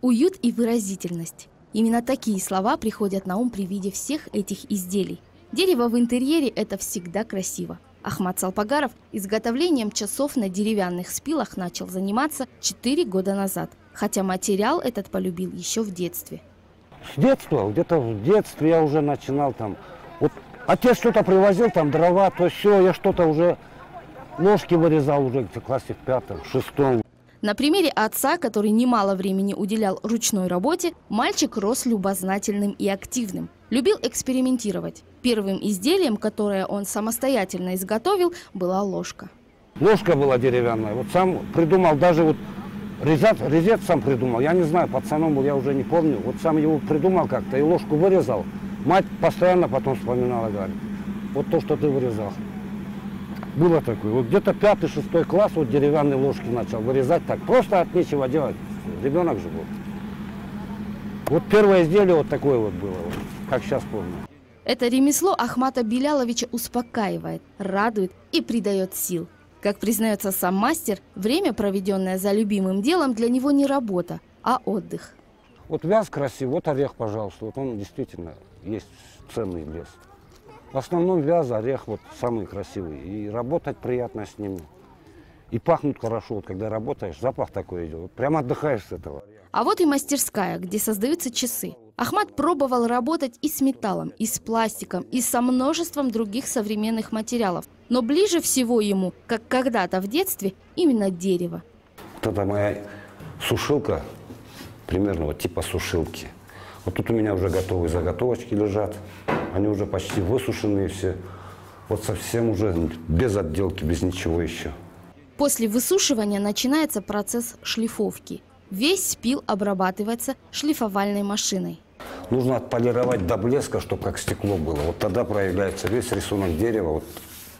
Уют и выразительность. Именно такие слова приходят на ум при виде всех этих изделий. Дерево в интерьере – это всегда красиво. Ахмат Салпагаров изготовлением часов на деревянных спилах начал заниматься 4 года назад, хотя материал этот полюбил еще в детстве. С детства, где-то в детстве я уже начинал там. Вот отец что-то привозил, там дрова, то все, я что-то уже ложки вырезал уже где-то в классе в пятом, шестом. На примере отца, который немало времени уделял ручной работе, мальчик рос любознательным и активным. Любил экспериментировать. Первым изделием, которое он самостоятельно изготовил, была ложка. Ложка была деревянная. Вот сам придумал, даже вот резет, резет сам придумал. Я не знаю, пацаном был, я уже не помню. Вот сам его придумал как-то и ложку вырезал. Мать постоянно потом вспоминала, говорит, вот то, что ты вырезал. Было такое. Вот где-то пятый, шестой класс вот деревянные ложки начал вырезать так. Просто от нечего делать. Ребенок же был. Вот первое изделие вот такое вот было, вот, как сейчас помню. Это ремесло Ахмата Беляловича успокаивает, радует и придает сил. Как признается сам мастер, время, проведенное за любимым делом, для него не работа, а отдых. Вот вяз красивый, вот орех, пожалуйста. Вот он действительно есть ценный лес. В основном вяз, орех вот самый красивый. И работать приятно с ним. И пахнут хорошо. Вот когда работаешь, запах такой идет. Прям отдыхаешь с этого. А вот и мастерская, где создаются часы. Ахмат пробовал работать и с металлом, и с пластиком, и со множеством других современных материалов. Но ближе всего ему, как когда-то в детстве, именно дерево. Вот это моя сушилка, примерно вот типа сушилки. Вот тут у меня уже готовые заготовочки лежат. Они уже почти высушенные все. Вот совсем уже без отделки, без ничего еще. После высушивания начинается процесс шлифовки. Весь спил обрабатывается шлифовальной машиной. Нужно отполировать до блеска, чтобы как стекло было. Вот тогда проявляется весь рисунок дерева. Вот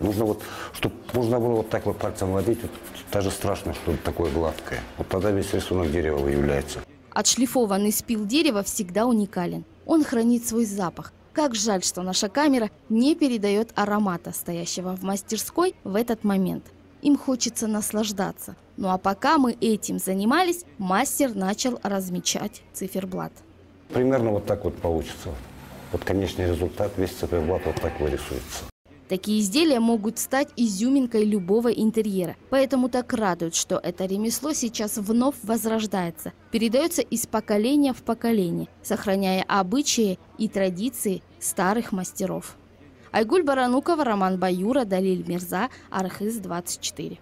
нужно вот, чтобы можно было вот так вот пальцем водить, вот, даже страшно, что такое гладкое. Вот тогда весь рисунок дерева выявляется. Отшлифованный спил дерева всегда уникален. Он хранит свой запах. Как жаль, что наша камера не передает аромата, стоящего в мастерской в этот момент. Им хочется наслаждаться. Ну а пока мы этим занимались, мастер начал размечать циферблат. Примерно вот так вот получится. Вот конечный результат, весь циферблат вот так вырисуется. Такие изделия могут стать изюминкой любого интерьера. Поэтому так радует, что это ремесло сейчас вновь возрождается, передается из поколения в поколение, сохраняя обычаи и традиции старых мастеров. Айгуль Баранукова, Роман Баюра, Далиль Мирза, Архиз 24.